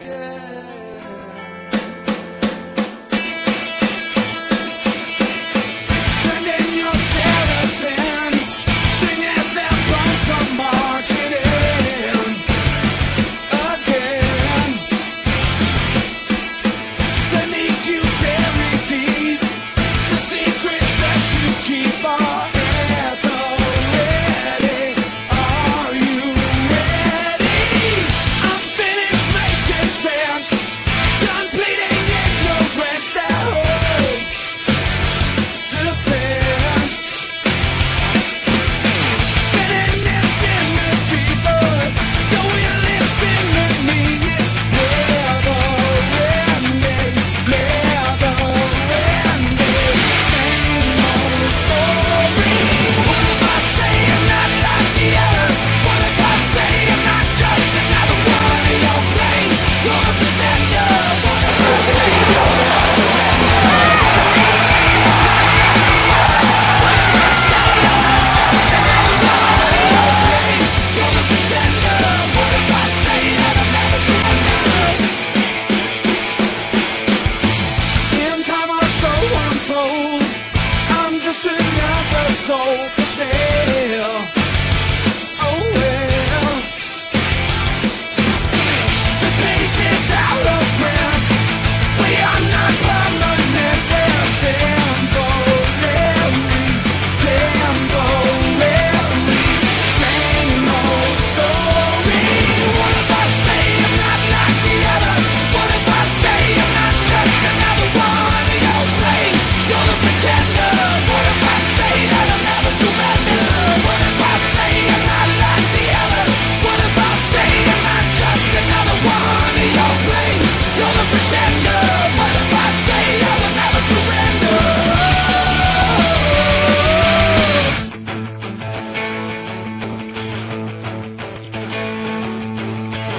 again.